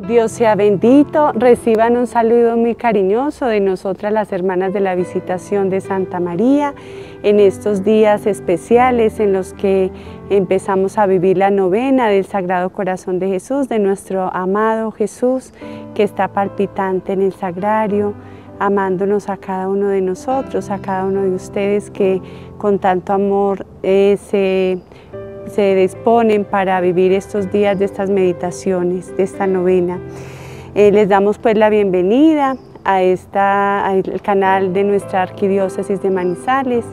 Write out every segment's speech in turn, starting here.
Dios sea bendito, reciban un saludo muy cariñoso de nosotras las hermanas de la visitación de Santa María en estos días especiales en los que empezamos a vivir la novena del Sagrado Corazón de Jesús, de nuestro amado Jesús que está palpitante en el sagrario, amándonos a cada uno de nosotros, a cada uno de ustedes que con tanto amor eh, se se disponen para vivir estos días de estas meditaciones, de esta novena. Eh, les damos pues la bienvenida a esta, al canal de nuestra arquidiócesis de Manizales,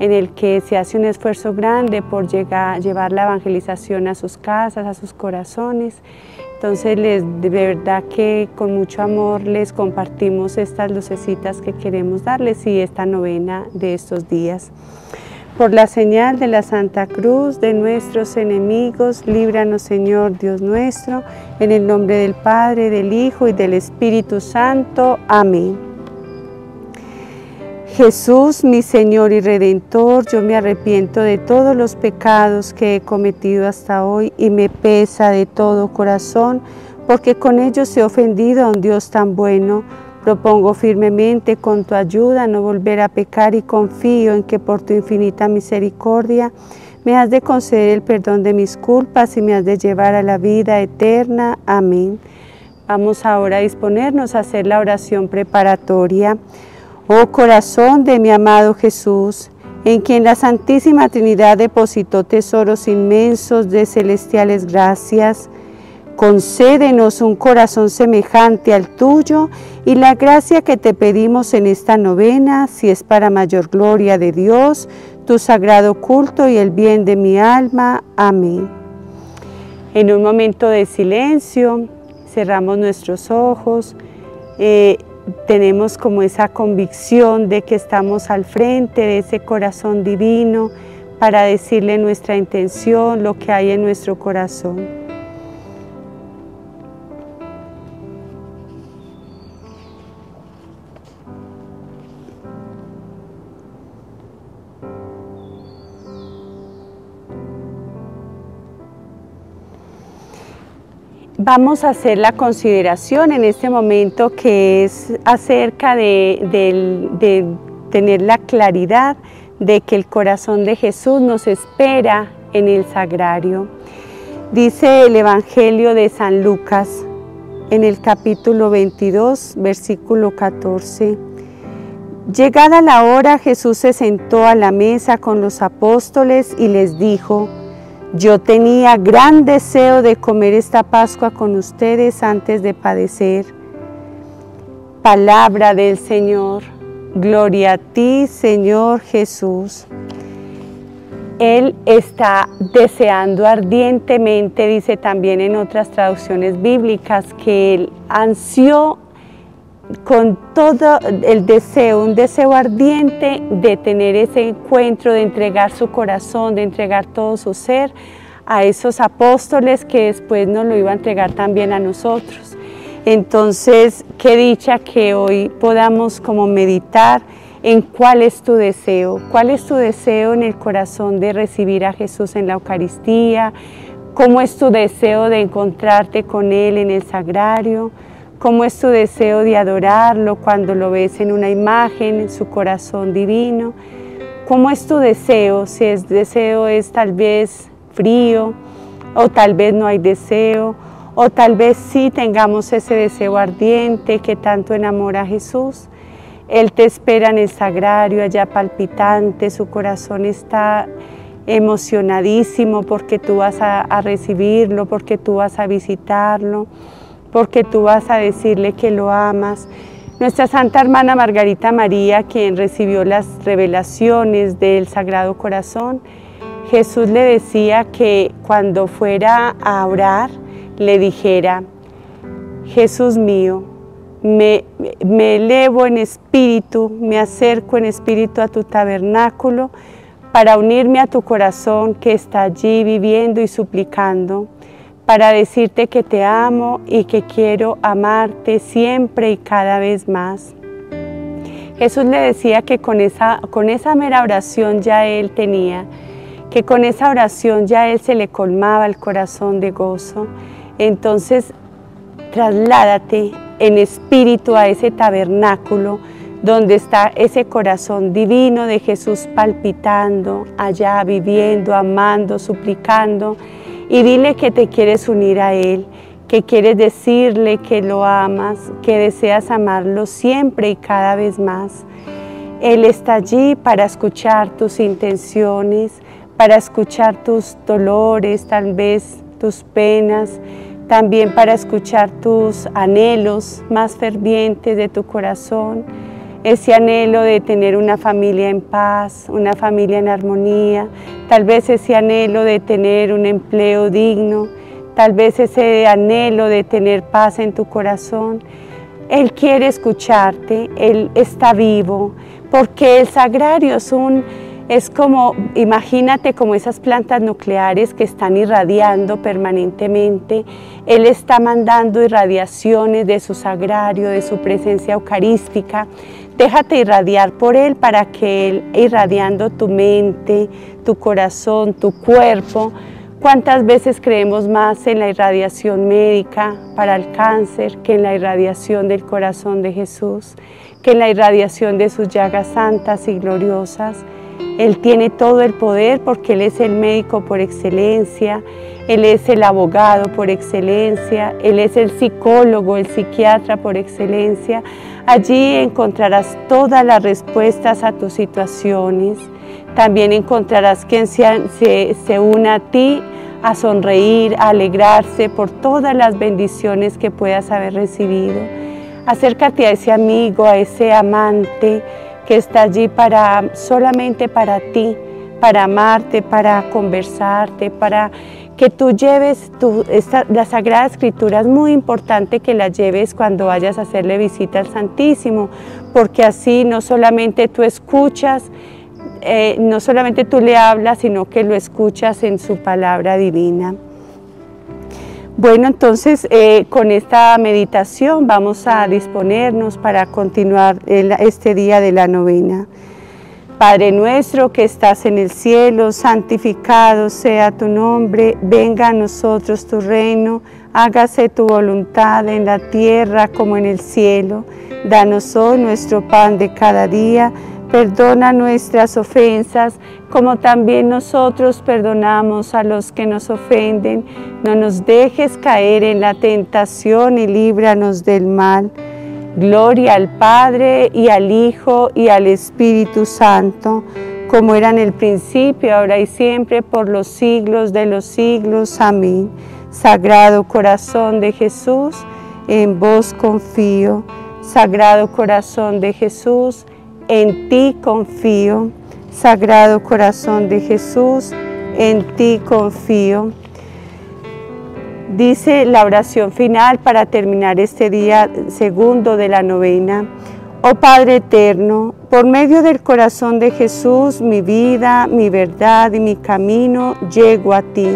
en el que se hace un esfuerzo grande por llegar, llevar la evangelización a sus casas, a sus corazones. Entonces, les, de verdad que con mucho amor les compartimos estas lucecitas que queremos darles y esta novena de estos días. Por la señal de la Santa Cruz de nuestros enemigos, líbranos Señor Dios nuestro, en el nombre del Padre, del Hijo y del Espíritu Santo. Amén. Jesús, mi Señor y Redentor, yo me arrepiento de todos los pecados que he cometido hasta hoy y me pesa de todo corazón, porque con ellos he ofendido a un Dios tan bueno Propongo firmemente con tu ayuda no volver a pecar y confío en que por tu infinita misericordia me has de conceder el perdón de mis culpas y me has de llevar a la vida eterna. Amén. Vamos ahora a disponernos a hacer la oración preparatoria. Oh corazón de mi amado Jesús, en quien la Santísima Trinidad depositó tesoros inmensos de celestiales gracias, Concédenos un corazón semejante al tuyo y la gracia que te pedimos en esta novena, si es para mayor gloria de Dios, tu sagrado culto y el bien de mi alma. Amén. En un momento de silencio, cerramos nuestros ojos, eh, tenemos como esa convicción de que estamos al frente de ese corazón divino para decirle nuestra intención, lo que hay en nuestro corazón. Vamos a hacer la consideración en este momento que es acerca de, tener la claridad de que el corazón de Jesús nos espera en el sagrario. Dice el Evangelio de San Lucas en el capítulo 22, versículo 14. Llegada la hora, Jesús se sentó a la mesa con los apóstoles y les dijo, yo tenía gran deseo de comer esta Pascua con ustedes antes de padecer. Palabra del Señor. Gloria a ti, Señor Jesús. Él está deseando ardientemente, dice también en otras traducciones bíblicas, que Él ansió con todo el deseo, un deseo ardiente de tener ese encuentro, de entregar su corazón, de entregar todo su ser a esos apóstoles que después nos lo iba a entregar también a nosotros. Entonces, qué dicha que hoy podamos como meditar en cuál es tu deseo, cuál es tu deseo en el corazón de recibir a Jesús en la Eucaristía, cómo es tu deseo de encontrarte con Él en el sagrario, cómo es tu deseo de adorarlo cuando lo ves en una imagen, en su corazón divino, cómo es tu deseo, si es deseo es tal vez frío, o tal vez no hay deseo, o tal vez sí tengamos ese deseo ardiente que tanto enamora a Jesús. Él te espera en el sagrario, allá palpitante, su corazón está emocionadísimo porque tú vas a, a recibirlo, porque tú vas a visitarlo porque tú vas a decirle que lo amas. Nuestra Santa Hermana Margarita María, quien recibió las revelaciones del Sagrado Corazón, Jesús le decía que cuando fuera a orar, le dijera, Jesús mío, me, me, elevo en espíritu, me acerco en espíritu a tu tabernáculo para unirme a tu corazón que está allí viviendo y suplicando para decirte que te amo y que quiero amarte siempre y cada vez más. Jesús le decía que con esa, con esa mera oración ya Él tenía, que con esa oración ya Él se le colmaba el corazón de gozo. Entonces trasládate en espíritu a ese tabernáculo donde está ese corazón divino de Jesús palpitando, allá viviendo, amando, suplicando, y dile que te quieres unir a Él, que quieres decirle que lo amas, que deseas amarlo siempre y cada vez más. Él está allí para escuchar tus intenciones, para escuchar tus dolores, tal vez tus penas, también para escuchar tus anhelos más fervientes de tu corazón ese anhelo de tener una familia en paz, una familia en armonía, tal vez ese anhelo de tener un empleo digno, tal vez ese anhelo de tener paz en tu corazón. Él quiere escucharte, Él está vivo, porque el sagrario es un es como, imagínate como esas plantas nucleares que están irradiando permanentemente. Él está mandando irradiaciones de su sagrario, de su presencia eucarística. Déjate irradiar por Él para que Él, irradiando tu mente, tu corazón, tu cuerpo, ¿Cuántas veces creemos más en la irradiación médica para el cáncer que en la irradiación del corazón de Jesús, que en la irradiación de sus llagas santas y gloriosas? Él tiene todo el poder porque Él es el médico por excelencia, Él es el abogado por excelencia, Él es el psicólogo, el psiquiatra por excelencia. Allí encontrarás todas las respuestas a tus situaciones. También encontrarás quien se, se una a ti a sonreír, a alegrarse por todas las bendiciones que puedas haber recibido. Acércate a ese amigo, a ese amante, que está allí para solamente para ti, para amarte, para conversarte, para que tú lleves la Sagrada Escritura es muy importante que la lleves cuando vayas a hacerle visita al Santísimo, porque así no solamente tú escuchas, eh, no solamente tú le hablas, sino que lo escuchas en su palabra divina. Bueno, entonces eh, con esta meditación vamos a disponernos para continuar este día de la novena. Padre nuestro que estás en el cielo, santificado sea tu nombre, venga a nosotros tu reino, hágase tu voluntad en la tierra como en el cielo. Danos hoy nuestro pan de cada día Perdona nuestras ofensas, como también nosotros perdonamos a los que nos ofenden. No nos dejes caer en la tentación y líbranos del mal. Gloria al Padre y al Hijo y al Espíritu Santo, como era en el principio, ahora y siempre, por los siglos de los siglos. Amén. Sagrado corazón de Jesús, en vos confío. Sagrado corazón de Jesús, en ti confío. Sagrado corazón de Jesús, en ti confío. Dice la oración final para terminar este día segundo de la novena. Oh Padre eterno, por medio del corazón de Jesús, mi vida, mi verdad y mi camino llego a ti.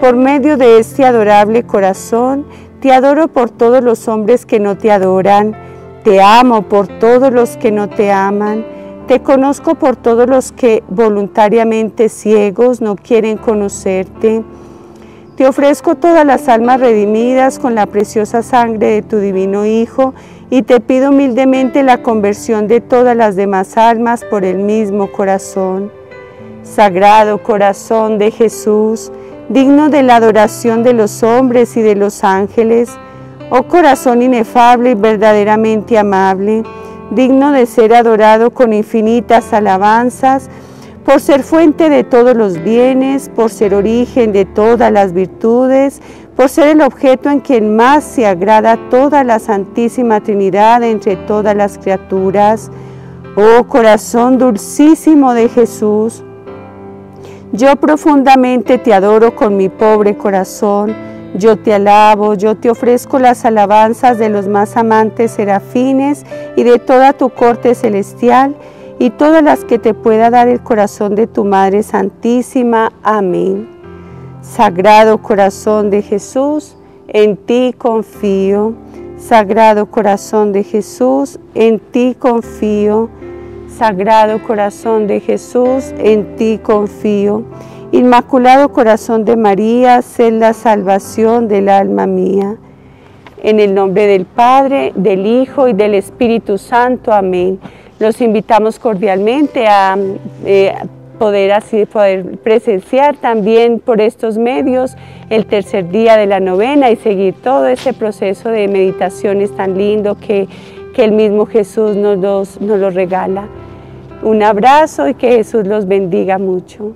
Por medio de este adorable corazón, te adoro por todos los hombres que no te adoran te amo por todos los que no te aman. Te conozco por todos los que voluntariamente ciegos no quieren conocerte. Te ofrezco todas las almas redimidas con la preciosa sangre de tu divino Hijo y te pido humildemente la conversión de todas las demás almas por el mismo corazón. Sagrado corazón de Jesús, digno de la adoración de los hombres y de los ángeles, Oh corazón inefable y verdaderamente amable, digno de ser adorado con infinitas alabanzas, por ser fuente de todos los bienes, por ser origen de todas las virtudes, por ser el objeto en quien más se agrada toda la Santísima Trinidad entre todas las criaturas. Oh corazón dulcísimo de Jesús, yo profundamente te adoro con mi pobre corazón yo te alabo, yo te ofrezco las alabanzas de los más amantes serafines y de toda tu corte celestial y todas las que te pueda dar el corazón de tu Madre Santísima. Amén. Sagrado corazón de Jesús, en ti confío. Sagrado corazón de Jesús, en ti confío. Sagrado corazón de Jesús, en ti confío. Inmaculado Corazón de María, sé la salvación del alma mía. En el nombre del Padre, del Hijo y del Espíritu Santo. Amén. Los invitamos cordialmente a eh, poder así poder presenciar también por estos medios el tercer día de la novena y seguir todo ese proceso de meditaciones tan lindo que, que el mismo Jesús nos, nos lo regala. Un abrazo y que Jesús los bendiga mucho.